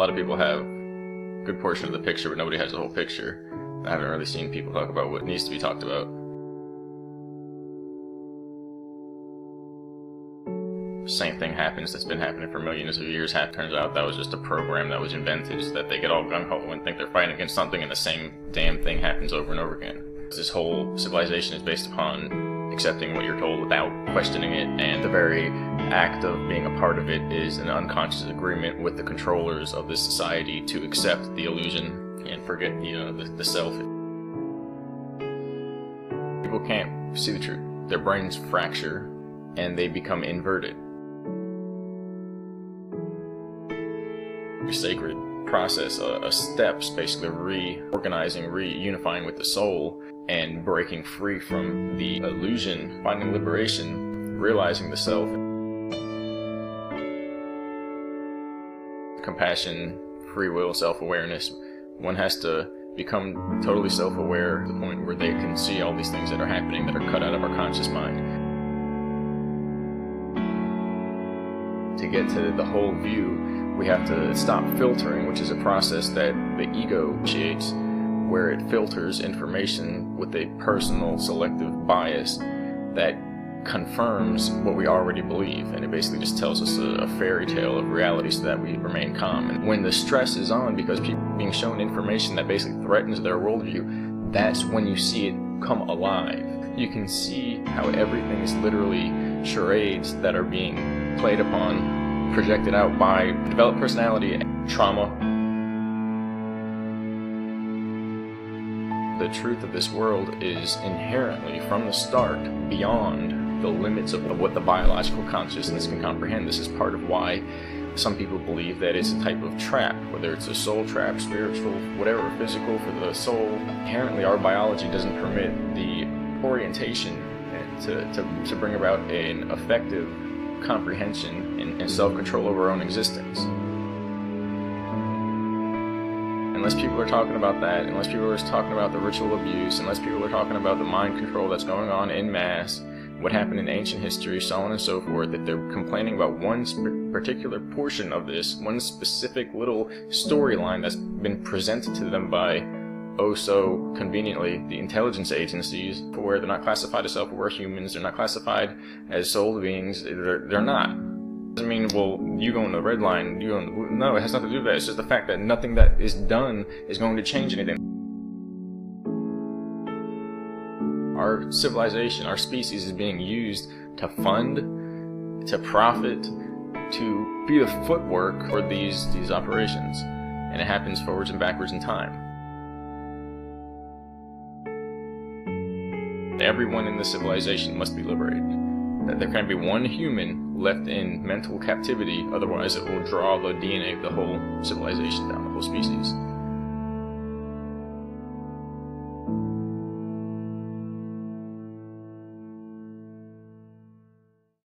lot of people have a good portion of the picture, but nobody has the whole picture. I haven't really seen people talk about what needs to be talked about. Same thing happens that's been happening for millions of years. Half turns out that was just a program that was invented so that they get all gung ho and think they're fighting against something, and the same damn thing happens over and over again. This whole civilization is based upon accepting what you're told without questioning it, and the very act of being a part of it is an unconscious agreement with the controllers of this society to accept the illusion and forget, you uh, know, the, the self. People can't see the truth. Their brains fracture and they become inverted. Sacred process, a, a steps basically reorganizing, reunifying with the soul, and breaking free from the illusion, finding liberation, realizing the self. Compassion, free will, self awareness. One has to become totally self aware to the point where they can see all these things that are happening that are cut out of our conscious mind. To get to the whole view, we have to stop filtering, which is a process that the ego initiates where it filters information with a personal selective bias that confirms what we already believe and it basically just tells us a, a, fairy tale of reality so that we remain calm. And when the stress is on because people are being shown information that basically threatens their worldview that's when you see it come alive. You can see how everything is literally charades that are being played upon projected out by developed personality and trauma. The truth of this world is inherently, from the start, beyond the limits of what the biological consciousness can comprehend. This is part of why some people believe that it's a type of trap, whether it's a soul trap, spiritual, whatever, physical for the soul. Inherently, our biology doesn't permit the orientation to, to, to bring about an effective comprehension and, and self control over our own existence unless people are talking about that, unless people are talking about the ritual abuse, unless people are talking about the mind control that's going on in mass, what happened in ancient history, so on and so forth, that they're complaining about one particular portion of this, one specific little storyline that's been presented to them by, oh so conveniently, the intelligence agencies, for where they're not classified as self-aware humans, they're not classified as soul beings, they're, they're not. Doesn't mean well you go on the red line you go in, no it has nothing to do with that it's just the fact that nothing that is done is going to change anything our civilization our species is being used to fund to profit to be the footwork for these these operations. And it happens forwards and backwards in time. Everyone in the civilization must be liberated. That there can't be one human left in mental captivity, otherwise it will draw the DNA of the whole civilization down, the whole species.